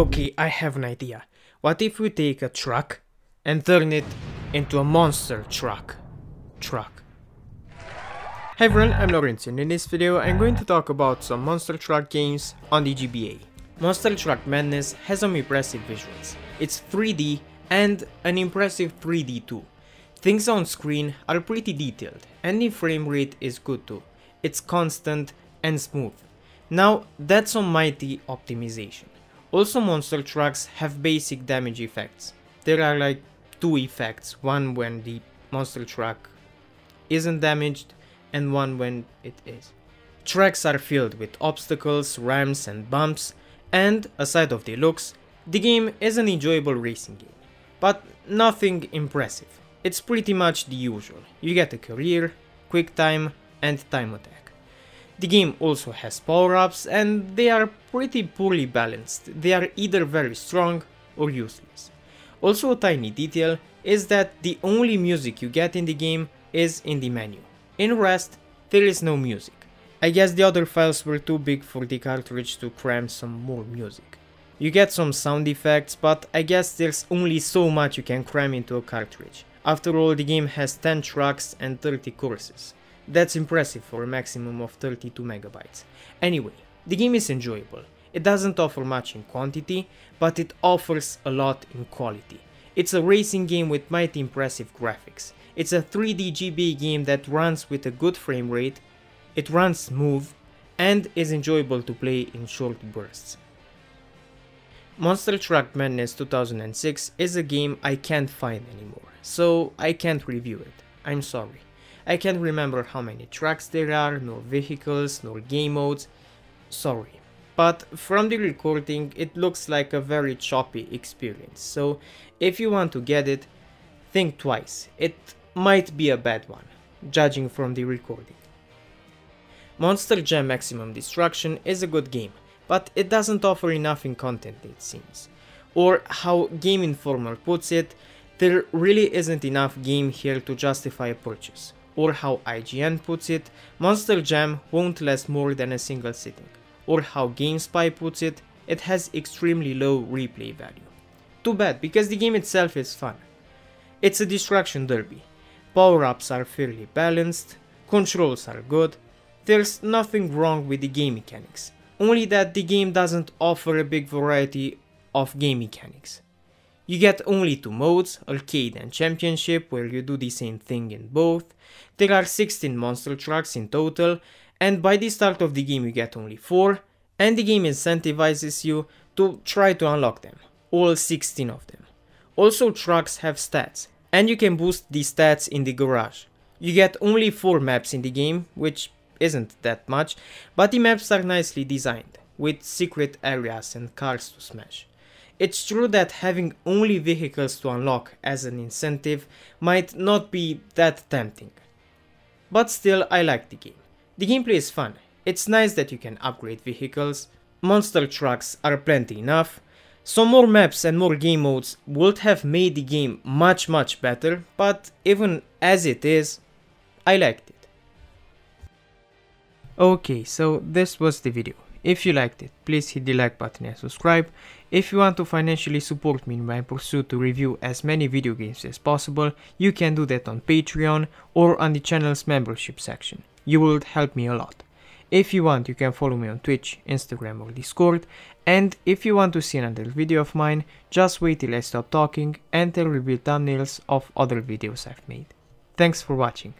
Okay, I have an idea. What if we take a truck and turn it into a monster truck? Truck. Hey everyone, I'm Laurentiu and in this video I'm going to talk about some monster truck games on the GBA. Monster Truck Madness has some impressive visuals. It's 3D and an impressive 3D too. Things on screen are pretty detailed and the frame rate is good too. It's constant and smooth. Now that's some mighty optimization. Also monster trucks have basic damage effects. There are like two effects, one when the monster truck isn't damaged and one when it is. Tracks are filled with obstacles, ramps and bumps and, aside of the looks, the game is an enjoyable racing game. But nothing impressive. It's pretty much the usual. You get a career, quick time and time attack. The game also has power-ups and they are pretty poorly balanced. They are either very strong or useless. Also a tiny detail is that the only music you get in the game is in the menu. In rest, there is no music. I guess the other files were too big for the cartridge to cram some more music. You get some sound effects, but I guess there's only so much you can cram into a cartridge. After all, the game has 10 tracks and 30 courses. That's impressive for a maximum of 32 megabytes. Anyway, the game is enjoyable. It doesn't offer much in quantity, but it offers a lot in quality. It's a racing game with mighty impressive graphics. It's a 3D GBA game that runs with a good frame rate, it runs smooth, and is enjoyable to play in short bursts. Monster Truck Madness 2006 is a game I can't find anymore, so I can't review it. I'm sorry. I can't remember how many tracks there are, nor vehicles, nor game modes. Sorry. But from the recording, it looks like a very choppy experience, so if you want to get it, think twice. It might be a bad one, judging from the recording. Monster Jam Maximum Destruction is a good game, but it doesn't offer enough in content it seems. Or how Game Informer puts it, there really isn't enough game here to justify a purchase. Or how IGN puts it, Monster Jam won't last more than a single sitting. Or how GameSpy puts it, it has extremely low replay value. Too bad, because the game itself is fun. It's a destruction derby, Power-ups are fairly balanced, controls are good, there's nothing wrong with the game mechanics, only that the game doesn't offer a big variety of game mechanics. You get only two modes, arcade and championship, where you do the same thing in both. There are 16 monster trucks in total, and by the start of the game you get only 4, and the game incentivizes you to try to unlock them, all 16 of them. Also trucks have stats, and you can boost the stats in the garage. You get only 4 maps in the game, which isn't that much, but the maps are nicely designed, with secret areas and cars to smash. It's true that having only vehicles to unlock as an incentive might not be that tempting. But still I like the game. The gameplay is fun, it's nice that you can upgrade vehicles, monster trucks are plenty enough, some more maps and more game modes would have made the game much much better, but even as it is, I liked it. Okay, so this was the video. If you liked it, please hit the like button and subscribe. If you want to financially support me in my pursuit to review as many video games as possible, you can do that on Patreon or on the channel's membership section. You would help me a lot. If you want, you can follow me on Twitch, Instagram or Discord, and if you want to see another video of mine, just wait till I stop talking and I'll reveal thumbnails of other videos I've made. Thanks for watching.